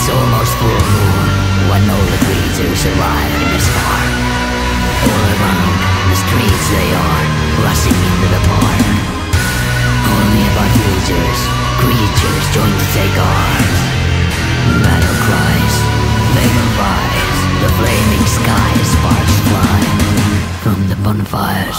It's almost full moon when all the creatures arrive in the star. All around the streets they are rushing into the park. Only about creatures, creatures join to take arms. Battle cries, vapor rise, the flaming sky sparks fly from the bonfires.